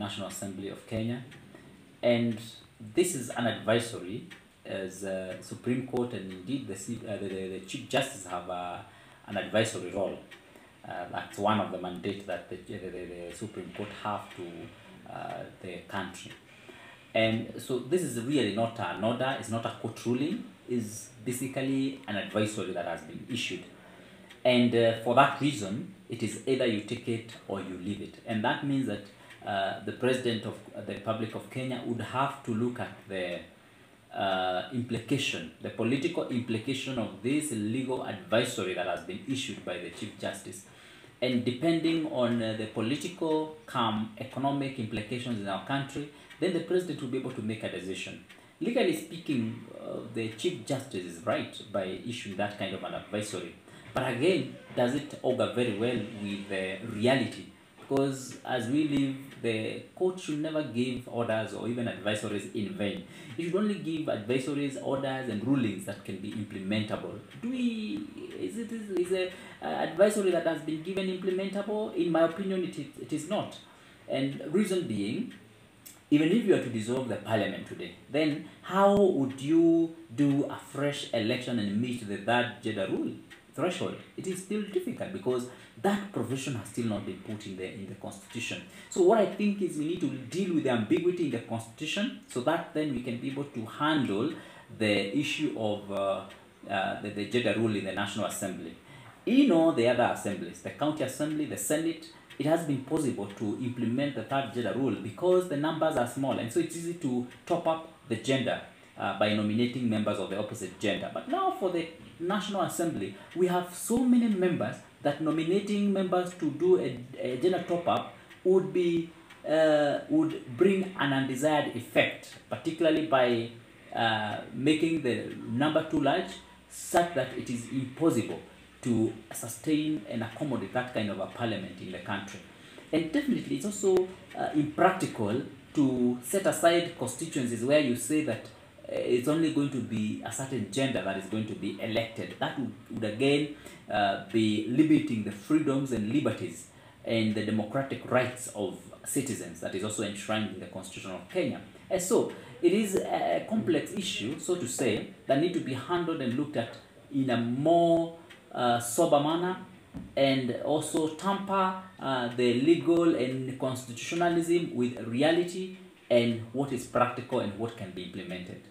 National Assembly of Kenya. And this is an advisory as uh, Supreme Court and indeed the, uh, the, the, Chief Justice have uh, an advisory role. Uh, that's one of the mandates that the, the, the, the Supreme Court have to uh, the country. And so this is really not an order, it's not a court ruling, it's basically an advisory that has been issued. And uh, for that reason, it is either you take it or you leave it. And that means that uh, the President of the Republic of Kenya would have to look at the uh, implication, the political implication of this legal advisory that has been issued by the Chief Justice. And depending on uh, the political, economic implications in our country, then the president will be able to make a decision. Legally speaking, uh, the Chief Justice is right by issuing that kind of an advisory. But again, does it augur very well with the reality? Because as we live, the court should never give orders or even advisories in vain. It should only give advisories, orders, and rulings that can be implementable. Do we? Is it is, is a uh, advisory that has been given implementable? In my opinion, it it is not. And reason being, even if you are to dissolve the parliament today, then how would you do a fresh election and meet the third gender rule threshold? It is still difficult because that provision has still not been put in the in the constitution. So what I think is we need to deal with the ambiguity in the constitution so that then we can be able to handle the issue of uh, uh, the, the gender rule in the National Assembly. In all the other assemblies, the county assembly, the senate, it has been possible to implement the third gender rule because the numbers are small and so it's easy to top up the gender uh, by nominating members of the opposite gender. But now for the National Assembly, we have so many members that nominating members to do a, a gender top up would be uh, would bring an undesired effect, particularly by uh, making the number too large, such that it is impossible to sustain and accommodate that kind of a parliament in the country. And definitely, it's also uh, impractical to set aside constituencies where you say that it's only going to be a certain gender that is going to be elected. That would, would again uh, be limiting the freedoms and liberties and the democratic rights of citizens that is also enshrined in the Constitution of Kenya. And so it is a complex issue, so to say, that need to be handled and looked at in a more uh, sober manner and also tamper uh, the legal and constitutionalism with reality and what is practical and what can be implemented.